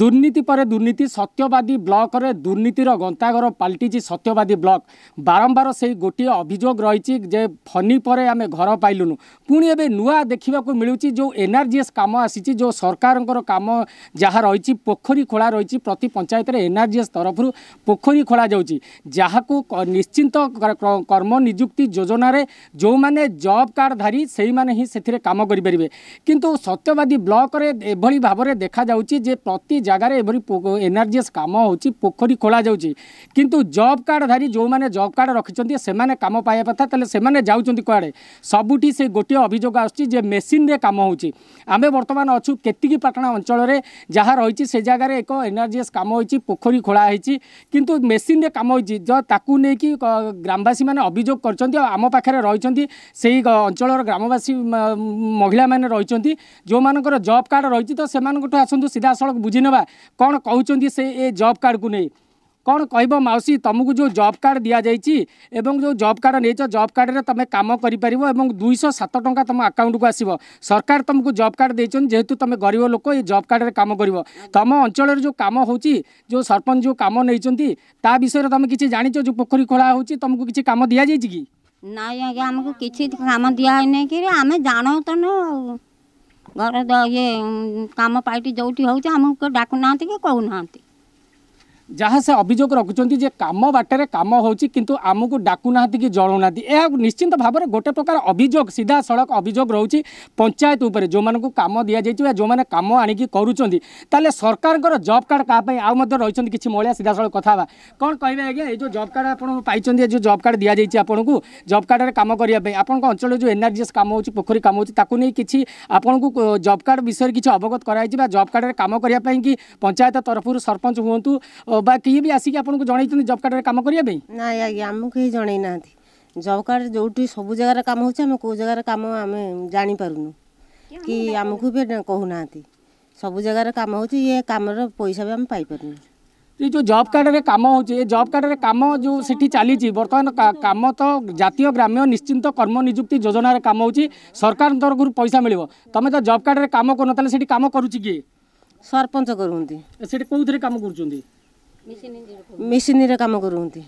দুর্নীতি পরে দুর্নীতি সত্যবাদী ব্লকরে দুর্নীতির গন্তাঘর পাল্টিছি সত্যবাদী ব্লক বারম্বার সেই গোটিয়ে অভিযোগ রয়েছে যে ফনি পরে আমি ঘর পাইলুনু পুঁ এবে নূয়া দেখা মিলুছি যে এনআরজিএস কাম আসিছি যে সরকারঙ্কর কাম যা রয়েছে পোখরী খোলা রয়েছে প্রতি পঞ্চায়েতের এনআরজিএস তরফর পোখরী খোলা যাচ্ছে যা নিশ্চিন্ত কর্ম নিযুক্তি যোজনার যে জব কার্ড ধারী সেই হি সেথিরে কাম করে পারে কিন্তু সত্যবাদী ব্লকরে এভাবে ভাবে দেখা যাচ্ছে যে প্রতি জায়গায় এভাবে এনআরজিএস কাম হচ্ছে পোখরী খোলা যাচ্ছে কিন্তু জব কার্ডধারী যে জব কার্ড রক্ষিছেন সে কাম পাইবা কথা তাহলে সে যাচ্ছেন কুয়াড়ে সবুটি সে গোটিয়ে অভিযোগ আসছে যে মেসিন্রে কাম হচ্ছে আমি বর্তমান অছু কেতিকি পাটনা অঞ্চলের যা রয়েছে সে জায়গায় এক এনআরজিএস কাম হয়েছে পোখরী খোলা হয়েছে কিন্তু মেসিন্রে কাম হয়েছে তাকে নিয়ে গ্রামবাসী মানে অভিযোগ করছেন আম পাখে রয়েছেন সেই অঞ্চলের গ্রামবাসী মহিলা মানে রয়েছেন যে জব কার্ড রয়েছে তো সে আসুন সিধাসলখ বুঝি নেওয়া ନେବା କ'ଣ କହୁଛନ୍ତି ସେ ଏ ଜବ୍ କାର୍ଡ଼କୁ ନେଇ କ'ଣ କହିବ ମାଉସୀ ତୁମକୁ ଯେଉଁ ଜବ୍ କାର୍ଡ଼ ଦିଆଯାଇଛି ଏବଂ ଯେଉଁ ଜବ୍ କାର୍ଡ଼ ନେଇଛ ଜବ୍ କାର୍ଡ଼ରେ ତୁମେ କାମ କରିପାରିବ ଏବଂ ଦୁଇଶହ ସାତ ଟଙ୍କା ତୁମ ଆକାଉଣ୍ଟକୁ ଆସିବ ସରକାର ତୁମକୁ ଜବ୍ କାର୍ଡ଼ ଦେଇଛନ୍ତି ଯେହେତୁ ତୁମେ ଗରିବ ଲୋକ ଏ ଜବ୍ କାର୍ଡ଼ରେ କାମ କରିବ ତୁମ ଅଞ୍ଚଳରେ ଯେଉଁ କାମ ହେଉଛି ଯେଉଁ ସରପଞ୍ଚ ଯେଉଁ କାମ ନେଇଛନ୍ତି ତା ବିଷୟରେ ତୁମେ କିଛି ଜାଣିଛ ଯେଉଁ ପୋଖରୀ ଖୋଳା ହେଉଛି ତୁମକୁ କିଛି କାମ ଦିଆଯାଇଛି କି ନାଇଁ ଆଜ୍ଞା ଆମକୁ କିଛି କାମ ଦିଆ ହେଇନି କି ଆମେ ଜାଣୁ ତ ଆଉ ଘରେ ଇଏ କାମ ପାଇଟି ଯେଉଁଠି ହେଉଛି ଆମକୁ କେହି ଡାକୁନାହାନ୍ତି କି କହୁନାହାନ୍ତି ଯାହା ସେ ଅଭିଯୋଗ ରଖୁଛନ୍ତି ଯେ କାମ ବାଟରେ କାମ ହେଉଛି କିନ୍ତୁ ଆମକୁ ଡାକୁନାହାନ୍ତି କି ଜଣାଉନାହାନ୍ତି ଏହା ନିଶ୍ଚିନ୍ତ ଭାବରେ ଗୋଟେ ପ୍ରକାର ଅଭିଯୋଗ ସିଧାସଳଖ ଅଭିଯୋଗ ରହୁଛି ପଞ୍ଚାୟତ ଉପରେ ଯେଉଁମାନଙ୍କୁ କାମ ଦିଆଯାଇଛି ବା ଯେଉଁମାନେ କାମ ଆଣିକି କରୁଛନ୍ତି ତାହେଲେ ସରକାରଙ୍କର ଜବ୍ କାର୍ଡ଼ କାହା ପାଇଁ ଆଉ ମଧ୍ୟ ରହିଛନ୍ତି କିଛି ମହିଳା ସିଧାସଳଖ କଥା ହେବା କ'ଣ କହିବେ ଆଜ୍ଞା ଏଇ ଯେଉଁ ଜବ୍ କାର୍ଡ଼ ଆପଣ ପାଇଛନ୍ତି ଏ ଯେଉଁ ଜବ୍ କାର୍ଡ଼ ଦିଆଯାଇଛି ଆପଣଙ୍କୁ ଜବ୍ କାର୍ଡ଼ରେ କାମ କରିବା ପାଇଁ ଆପଣଙ୍କ ଅଞ୍ଚଳରେ ଯେଉଁ ଏନ୍ଆର୍ଜିଏସ୍ କାମ ହେଉଛି ପୋଖରୀ କାମ ହେଉଛି ତାକୁ ନେଇ କିଛି ଆପଣଙ୍କୁ ଜବ୍ କାର୍ଡ଼ ବିଷୟରେ କିଛି ଅବଗତ କରାଯାଇଛି ବା ଜବ୍ କାର୍ଡ଼ରେ କାମ କରିବା ପାଇଁ କି ପଞ୍ଚାୟତ ତରଫରୁ ସରପଞ୍ଚ ହୁଅନ୍ତୁ ବା କିଏ ବି ଆସିକି ଆପଣଙ୍କୁ ଜଣେଇଛନ୍ତି ଜବ୍ କାର୍ଡ଼ରେ କାମ କରିବା ପାଇଁ ନାଇଁ ଆଜ୍ଞା ଆମକୁ କେହି ଜଣେଇ ନାହାନ୍ତି ଜବ୍ କାର୍ଡ଼ ଯେଉଁଠି ସବୁ ଜାଗାରେ କାମ ହେଉଛି ଆମେ କେଉଁ ଜାଗାରେ କାମ ଆମେ ଜାଣିପାରୁନୁ କି ଆମକୁ ବି କହୁନାହାନ୍ତି ସବୁ ଜାଗାରେ କାମ ହେଉଛି ଇଏ କାମର ପଇସା ବି ଆମେ ପାଇପାରୁନୁ ଏ ଯେଉଁ ଜବ୍ କାର୍ଡ଼ରେ କାମ ହେଉଛି ଏ ଜବ୍ କାର୍ଡ଼ରେ କାମ ଯେଉଁ ସେଠି ଚାଲିଛି ବର୍ତ୍ତମାନ କାମ ତ ଜାତୀୟ ଗ୍ରାମ୍ୟ ନିଶ୍ଚିନ୍ତ କର୍ମ ନିଯୁକ୍ତି ଯୋଜନାରେ କାମ ହେଉଛି ସରକାରଙ୍କ ତରଫରୁ ପଇସା ମିଳିବ ତୁମେ ତ ଜବ୍ କାର୍ଡ଼ରେ କାମ କରୁନ ତାହେଲେ ସେଠି କାମ କରୁଛି କିଏ ସରପଞ୍ଚ କରୁଛନ୍ତି ସେଠି କେଉଁଥିରେ କାମ କରୁଛନ୍ତି ମେସିନରେ କାମ କରୁଛନ୍ତି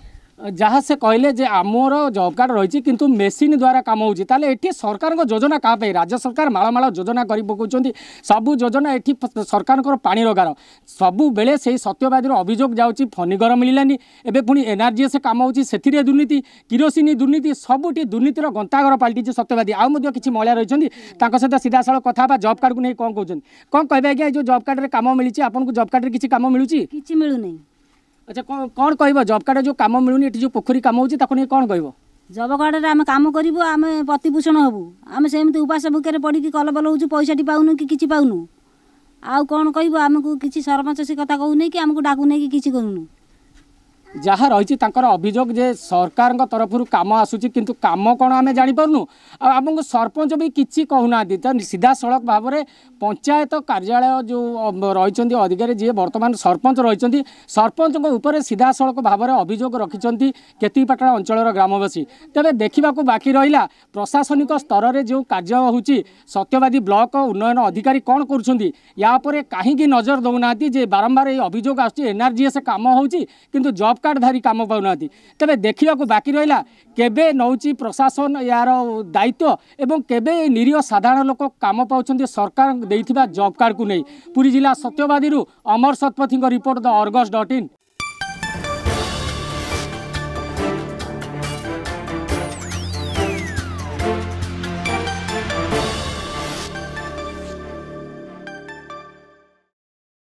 ଯାହା ସେ କହିଲେ ଯେ ଆମର ଜବ୍ କାର୍ଡ଼ ରହିଛି କିନ୍ତୁ ମେସିନ୍ ଦ୍ୱାରା କାମ ହେଉଛି ତାହେଲେ ଏଠି ସରକାରଙ୍କ ଯୋଜନା କାହା ପାଇଁ ରାଜ୍ୟ ସରକାର ମାଳମାଳ ଯୋଜନା କରି ପକାଉଛନ୍ତି ସବୁ ଯୋଜନା ଏଠି ସରକାରଙ୍କର ପାଣିର ଗାର ସବୁବେଳେ ସେଇ ସତ୍ୟବାଦୀର ଅଭିଯୋଗ ଯାଉଛି ଫନିଘର ମିଳିଲାନି ଏବେ ପୁଣି ଏନ୍ଆର୍ଜିଏସ୍ କାମ ହେଉଛି ସେଥିରେ ଦୁର୍ନୀତି କିରୋସିନି ଦୁର୍ନୀତି ସବୁଠି ଦୁର୍ନୀତିର ଗନ୍ତାଘର ପାଲଟିଛି ସତ୍ୟବାଦୀ ଆଉ ମଧ୍ୟ କିଛି ମହିଳା ରହିଛନ୍ତି ତାଙ୍କ ସହିତ ସିଧାସଳଖ କଥା ହେବା ଜବ୍ କାର୍ଡ଼କୁ ନେଇ କ'ଣ କହୁଛନ୍ତି କ'ଣ କହିବେ ଆଜ୍ଞା ଏ ଯେଉଁ ଜବ୍ କାର୍ଡ଼ରେ କାମ ମିଳିଛି ଆପଣଙ୍କୁ ଜବ୍ କାର୍ଡ଼ରେ କିଛି କାମ ମିଳୁଛି କିଛି ମିଳୁନାହିଁ আচ্ছা କ'ଣ କହିବ ଜବ୍ କାର୍ଡ଼ ଯେଉଁ କାମ ମିଳୁନି ଏଠି ଯେଉଁ ପୋଖରୀ କାମ ହେଉଛି ତାକୁ ନେଇ କ'ଣ କହିବ ଜବ କାର୍ଡ଼ରେ ଆମେ କାମ କରିବୁ ଆମେ ପ୍ରତିପୋଷଣ ହେବୁ ଆମେ ସେମିତି ଉପାସ ଭୁକେରେ ପଡ଼ିକି କଲବଲ ହେଉଛୁ ପଇସାଟି ପାଉନୁ କି କିଛି ପାଉନୁ ଆଉ କ'ଣ କହିବୁ ଆମକୁ କିଛି ସରପଞ୍ଚ ସେ କଥା କହୁନି କି ଆମକୁ ଡାକୁ ନେଇକି କିଛି କରୁନୁ ଯାହା ରହିଛି ତାଙ୍କର ଅଭିଯୋଗ ଯେ ସରକାରଙ୍କ ତରଫରୁ କାମ ଆସୁଛି କିନ୍ତୁ କାମ କ'ଣ ଆମେ ଜାଣିପାରୁନୁ ଆଉ ଆମକୁ ସରପଞ୍ଚ ବି କିଛି କହୁନାହାନ୍ତି ତ ସିଧାସଳଖ ଭାବରେ ପଞ୍ଚାୟତ କାର୍ଯ୍ୟାଳୟ ଯେଉଁ ରହିଛନ୍ତି ଅଧିକାରୀ ଯିଏ ବର୍ତ୍ତମାନ ସରପଞ୍ଚ ରହିଛନ୍ତି ସରପଞ୍ଚଙ୍କ ଉପରେ ସିଧାସଳଖ ଭାବରେ ଅଭିଯୋଗ ରଖିଛନ୍ତି କେତିକିପାଟଣା ଅଞ୍ଚଳର ଗ୍ରାମବାସୀ ତେବେ ଦେଖିବାକୁ ବାକି ରହିଲା ପ୍ରଶାସନିକ ସ୍ତରରେ ଯେଉଁ କାର୍ଯ୍ୟ ହେଉଛି ସତ୍ୟବାଦୀ ବ୍ଲକ ଉନ୍ନୟନ ଅଧିକାରୀ କ'ଣ କରୁଛନ୍ତି ୟା ଉପରେ କାହିଁକି ନଜର ଦେଉନାହାନ୍ତି ଯେ ବାରମ୍ବାର ଏଇ ଅଭିଯୋଗ ଆସୁଛି ଏନ୍ଆର୍ଜିଏସ୍ କାମ ହେଉଛି କିନ୍ତୁ ଜବ୍ କାର୍ଡ଼ ଧରି କାମ ପାଉନାହାନ୍ତି ତେବେ ଦେଖିବାକୁ ବାକି ରହିଲା କେବେ ନେଉଛି ପ୍ରଶାସନ ଏହାର ଦାୟିତ୍ୱ ଏବଂ କେବେ ଏ ନିରୀହ ସାଧାରଣ ଲୋକ କାମ ପାଉଛନ୍ତି ସରକାର ଦେଇଥିବା ଜବ୍ କାର୍ଡ଼କୁ ନେଇ ପୁରୀ ଜିଲ୍ଲା ସତ୍ୟବାଦୀରୁ ଅମର ଶତପଥୀଙ୍କ report the Argus dot in